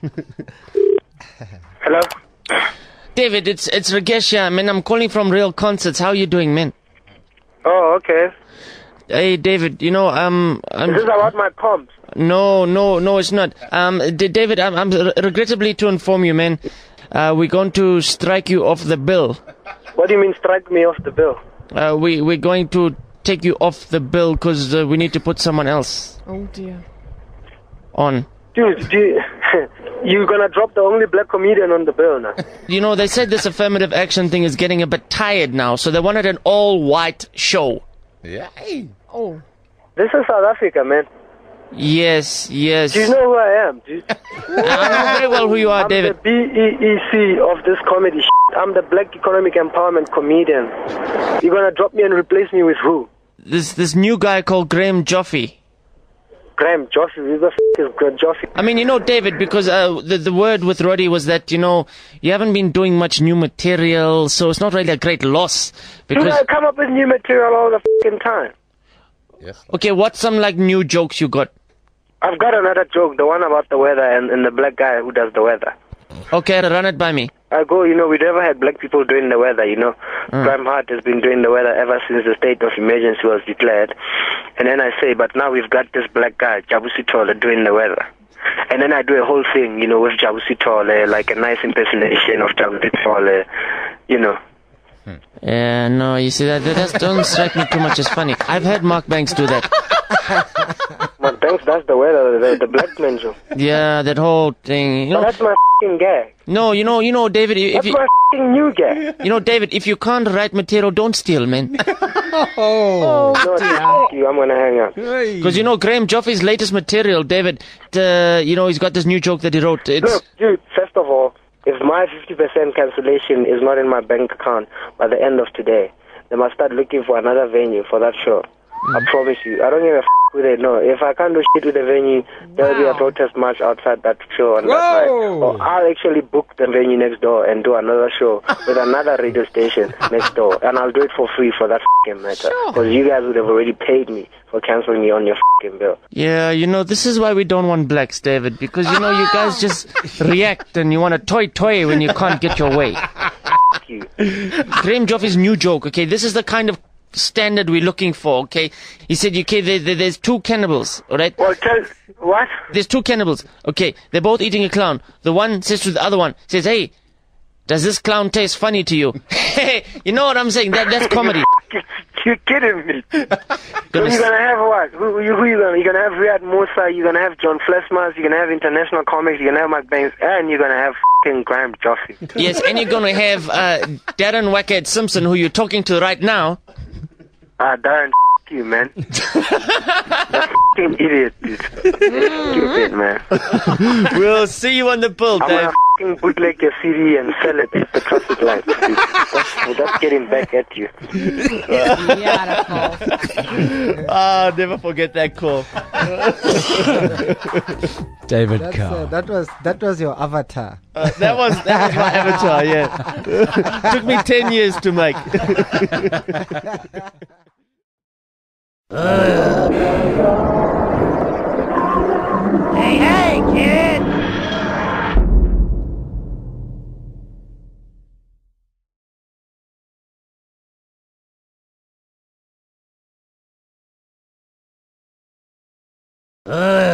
Hello? David, it's it's Ragesh here, man. I'm calling from Real Concerts. How you doing, man? Oh, okay. Hey, David. You know, um, I'm, Is this about my comps? no, no, no, it's not. Um, D- David, I'm, I'm r- regrettably to inform you, man. Uh, we're going to strike you off the bill. What do you mean strike me off the bill? Uh, we we're going to take you off the bill because uh, we need to put someone else Oh dear. on. Dude, do you, you're gonna drop the only black comedian on the bill now. You know, they said this affirmative action thing is getting a bit tired now, so they wanted an all-white show. Yay. Oh. This is South Africa, man. Yes, yes. Do you know who I am, dude? I know very well who you are, I'm David. the BEEC of this comedy shit. I'm the Black Economic Empowerment Comedian. You're gonna drop me and replace me with who? This this new guy called Graham Joffe. Graham Joffrey. Who the f*** is Graham Joffrey? I mean, you know, David, because uh, the the word with Roddy was that you know you haven't been doing much new material, so it's not really a great loss. You Because gotta come up with new material all the f***ing time. Yes. okay, what's some like new jokes you got? I've got another joke, the one about the weather and, and the black guy who does the weather. Okay, run it by me. I go, you know, we never had black people doing the weather, you know. Graham Hart has been doing the weather ever since the state of emergency was declared. And then I say, but now we've got this black guy, Jabusi Tola, doing the weather. And then I do a whole thing, you know, with Jabusi Tola, like a nice impersonation of Jabusi Tola, you know. Hmm. Yeah, no, you see that that does- doesn't strike me too much as funny. I've heard Mark Banks do that. But thanks, that's the weather, the, the black man joke. Yeah, that whole thing. You know, that's my f***ing gag. no, you know, you know, David. If That's you, my f***ing new gag. you know, David, if you can't write material, don't steal, man. Oh No, dear. f*** you, I'm gonna hang up. Because you know, Graham Joffe's latest material, David. Uh, you know, he's got this new joke that he wrote. It's Look, dude, first of all, if my 50% cancellation is not in my bank account by the end of today, they must start looking for another venue for that show. I promise you. I don't give a f- who they know. If I can't do shit with the venue, there'll be a protest march outside that show on that night. Or I'll actually book the venue next door and do another show with another radio station next door. And I'll do it for free for that f***ing matter. Because you guys would have already paid me for canceling me on your f***ing bill. yeah, you know, this is why we don't want blacks, David. Because you know, you ah! guys just react and you want to toy toy when you can't get your way. F- you. Graham Joffe's new joke. Okay, this is the kind of standard we're looking for. Okay, he said, okay, there, there, there's two cannibals. All right. Well, tell... What? There's two cannibals. Okay, they're both eating a clown. The one says to the other one, says, "Hey, does this clown taste funny to you?" Hey, you know what I'm saying? That that's comedy. You're kidding me. So you're gonna have what? Who, who, who you gonna? You're gonna have Riaad Moosa. You're gonna have John Vlismas. You're gonna have international comics. You're gonna have Mike Banks, and you're gonna have f***ing Graham Joffe. yes, and you're gonna have uh, Darren Whackhead Simpson, who you're talking to right now. Ah, Darren, f- you man. That f***ing idiot, dude. Stupid man. We'll see you on the bill, I'm Dave. gonna f***ing bootleg your CD and sell it at the traffic light. Dude. That's, that's getting back at you. Yeah, cool. Ah, never forget that call. David That's, Carr. uh, that was that was your avatar. Uh, that was that was my avatar. Yeah, took me ten years to make. Ugh. Hey, hey, kid! Ugh.